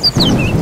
you